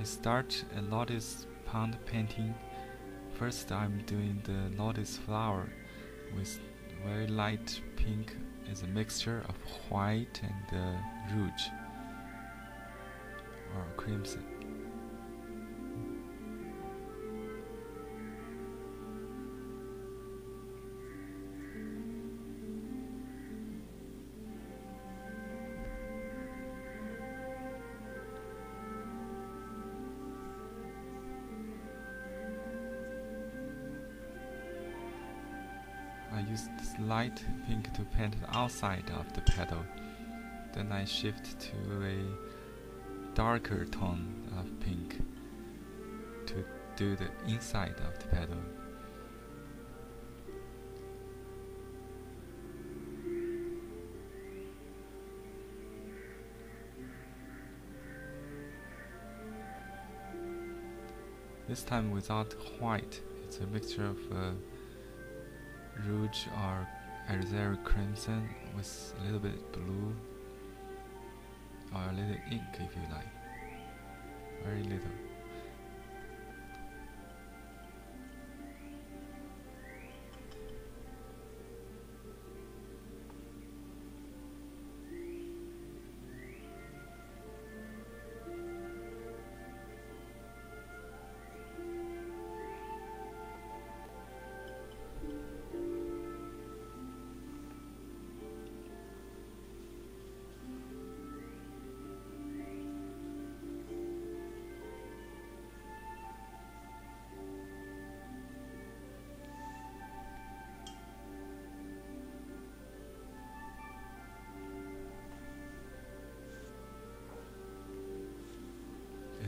I start a lotus pond painting. First I'm doing the lotus flower with very light pink as a mixture of white and uh, rouge or crimson. Use this light pink to paint the outside of the petal. Then I shift to a darker tone of pink to do the inside of the petal. This time without white, it's a mixture of uh, rouge or alizarin crimson with a little bit blue or a little ink if you like. Very little.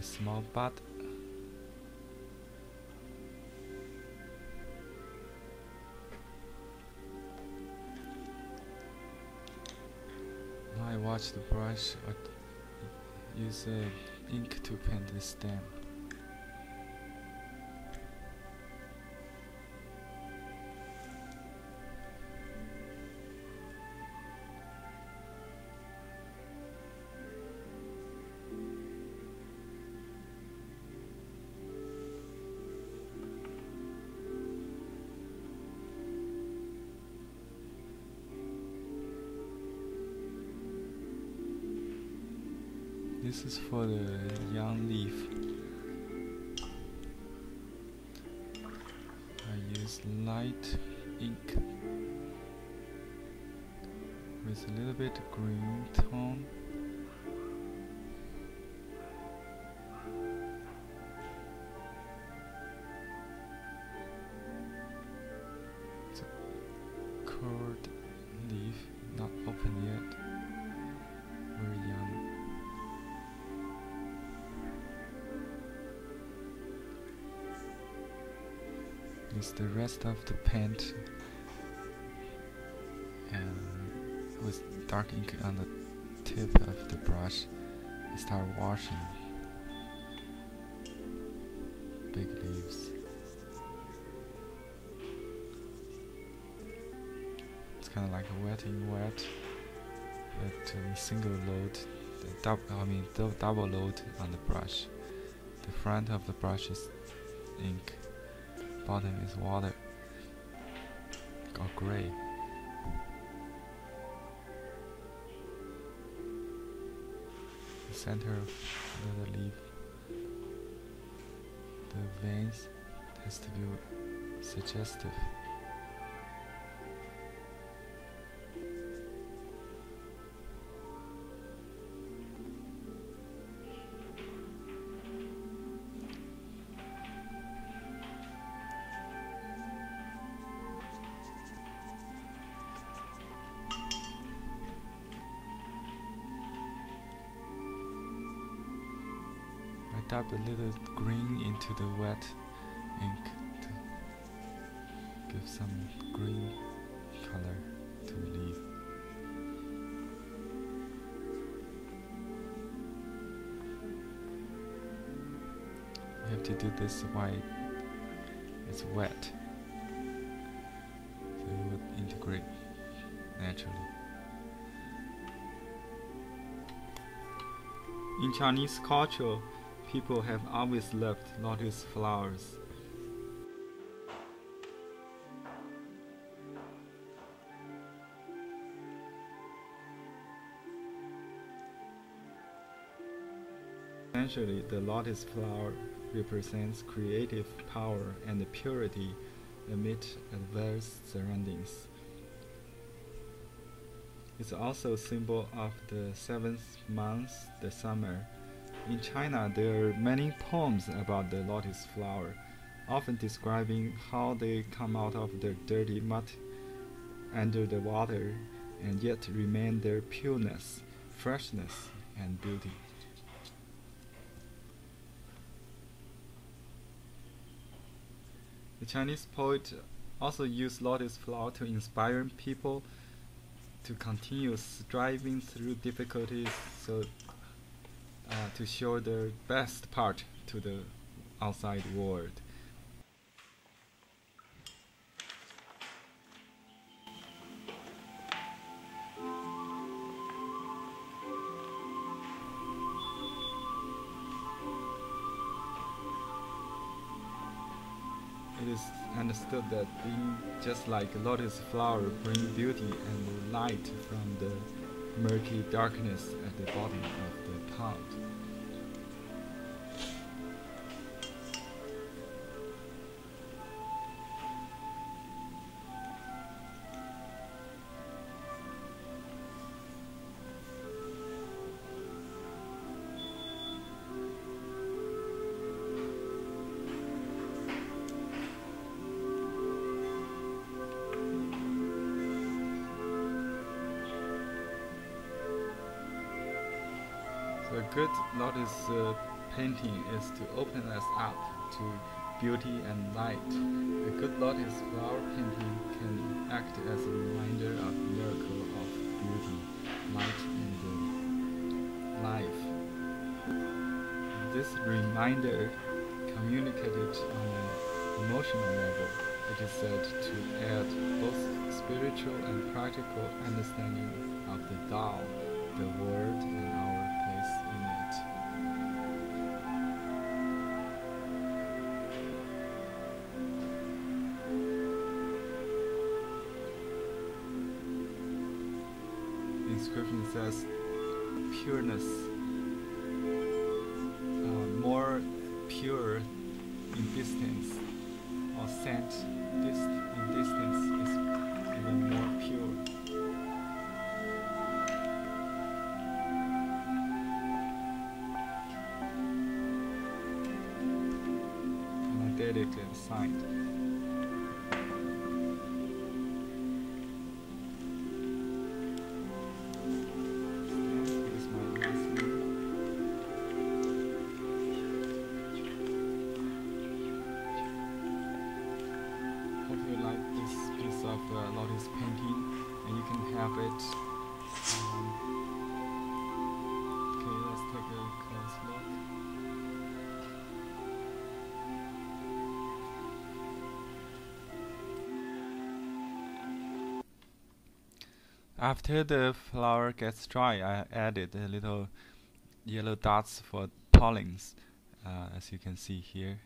Small. Now I watch the brush use uh, ink to paint the stem. This is for the young leaf. I use light ink with a little bit of green tone. Is the rest of the paint and with dark ink on the tip of the brush I start washing big leaves. It's kind of like a wet in wet but uh, single load dub I mean double load on the brush. The front of the brush is ink bottom is water or gray. The center of the leaf, the veins has to be suggestive. Dab a little green into the wet ink to give some green color to the leaf. You have to do this while it's wet, so it would integrate naturally. In Chinese culture, people have always loved lotus flowers. Essentially, the lotus flower represents creative power and purity amid adverse surroundings. It's also a symbol of the seventh month, the summer. In China, there are many poems about the lotus flower, often describing how they come out of the dirty mud under the water and yet remain their pureness, freshness, and beauty. The Chinese poet also used lotus flower to inspire people to continue striving through difficulties so uh, to show the best part to the outside world. It is understood that being just like a lotus flower bring beauty and light from the murky darkness at the bottom of heart. The good lotus uh, painting is to open us up to beauty and light. A good lotus flower painting can act as a reminder of the miracle of beauty, light, and life. This reminder communicated on an emotional level. It is said to add both spiritual and practical understanding of the Tao, the world, and our says pureness, uh, more pure in distance, or scent dis- in distance is even more pure. And I dedicated signed. Stamp this piece of uh, lotus painting, and you can have it. Um, okay, let's take a close look. After the flower gets dry, I added a little yellow dots for pollens, uh, as you can see here.